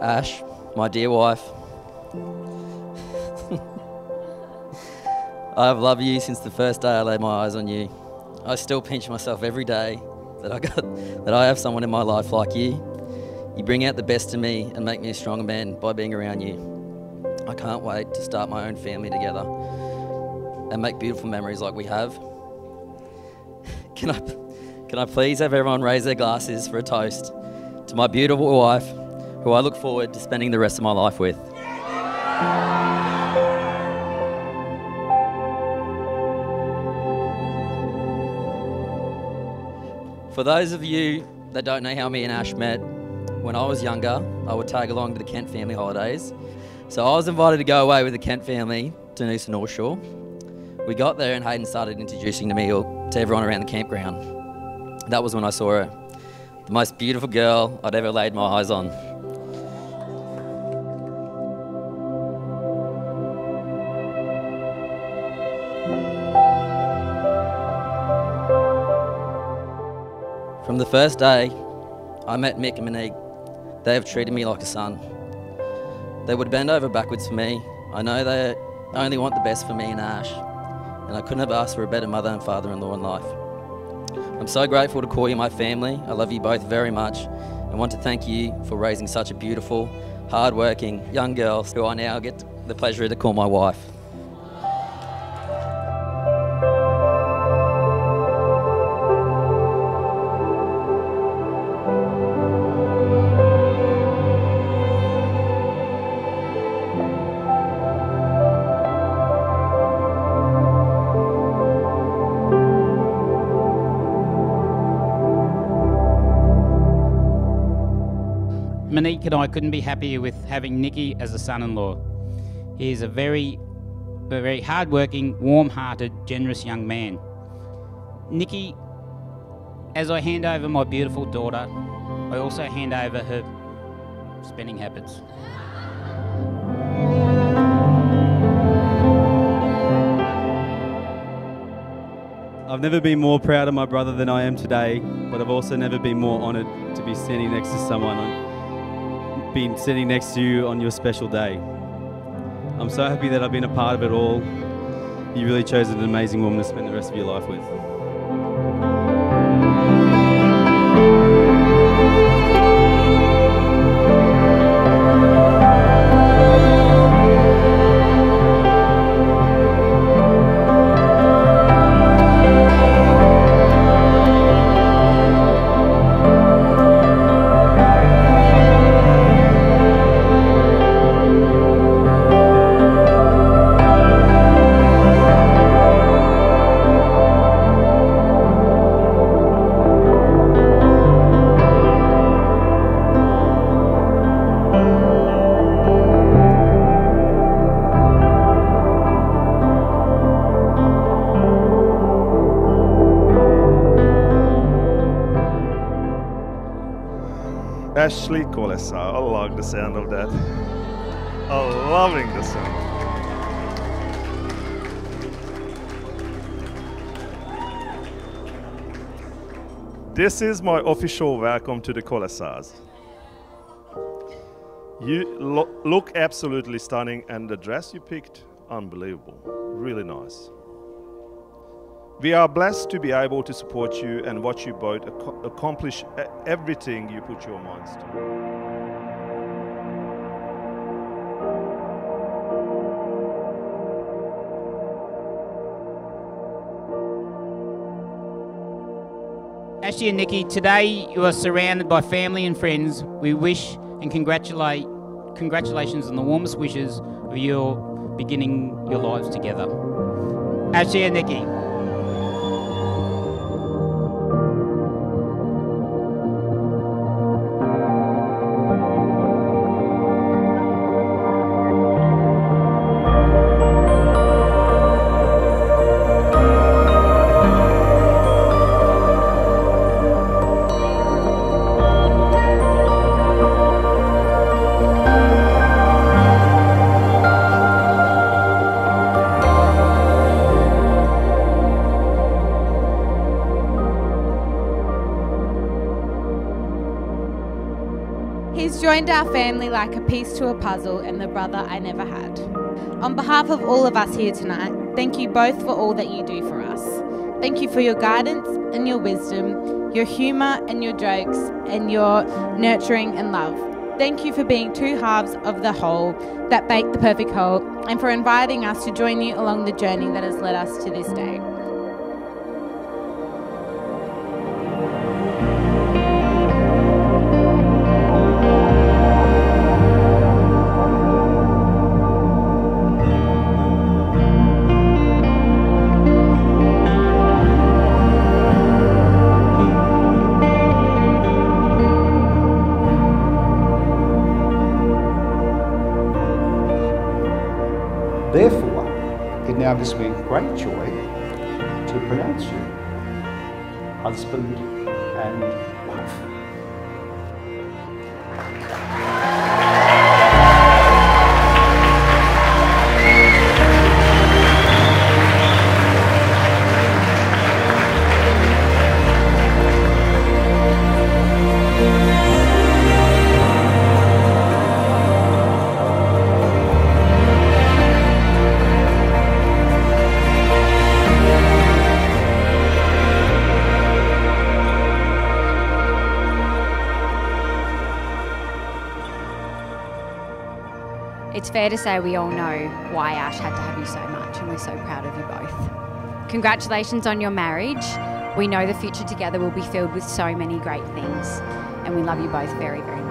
Ash, my dear wife, I've loved you since the first day I laid my eyes on you. I still pinch myself every day that I got that I have someone in my life like you. You bring out the best in me and make me a stronger man by being around you. I can't wait to start my own family together and make beautiful memories like we have. Can I, can I please have everyone raise their glasses for a toast to my beautiful wife, who I look forward to spending the rest of my life with? For those of you that don't know how me and Ash met, when I was younger, I would tag along to the Kent family holidays. So I was invited to go away with the Kent family to Noosa North Shore. We got there and Hayden started introducing to me to everyone around the campground. That was when I saw her. The most beautiful girl I'd ever laid my eyes on. The first day I met Mick and Monique, they have treated me like a son. They would bend over backwards for me. I know they only want the best for me and Ash, and I couldn't have asked for a better mother and father-in-law in life. I'm so grateful to call you my family. I love you both very much and want to thank you for raising such a beautiful, hard-working young girl who I now get the pleasure to call my wife. Monique and I couldn't be happier with having Nicky as a son-in-law. He is a very, very hard-working, warm-hearted, generous young man. Nicky, as I hand over my beautiful daughter, I also hand over her spending habits. I've never been more proud of my brother than I am today, but I've also never been more honoured to be standing next to someone, being sitting next to you on your special day. I'm so happy that I've been a part of it all. You really chose an amazing woman to spend the rest of your life with. Ashleigh Kolessa. I like the sound of that. I'm loving the sound. This is my official welcome to the Kolessas. You lo look absolutely stunning, and the dress you picked, unbelievable. Really nice. We are blessed to be able to support you and watch you both ac- accomplish everything you put your minds to. Ashleigh and Nikki, today you are surrounded by family and friends. We wish and congratulate congratulations on the warmest wishes of your beginning your lives together. Ashleigh and Nikki. Joined our family like a piece to a puzzle and the brother I never had. On behalf of all of us here tonight, thank you both for all that you do for us. Thank you for your guidance and your wisdom, your humour and your jokes, and your nurturing and love. Thank you for being two halves of the whole that bake the perfect whole, and for inviting us to join you along the journey that has led us to this day. Now gives me great joy to pronounce you husband and wife. It's fair to say we all know why Ash had to have you so much, and we're so proud of you both. Congratulations on your marriage. We know the future together will be filled with so many great things, and we love you both very, very much.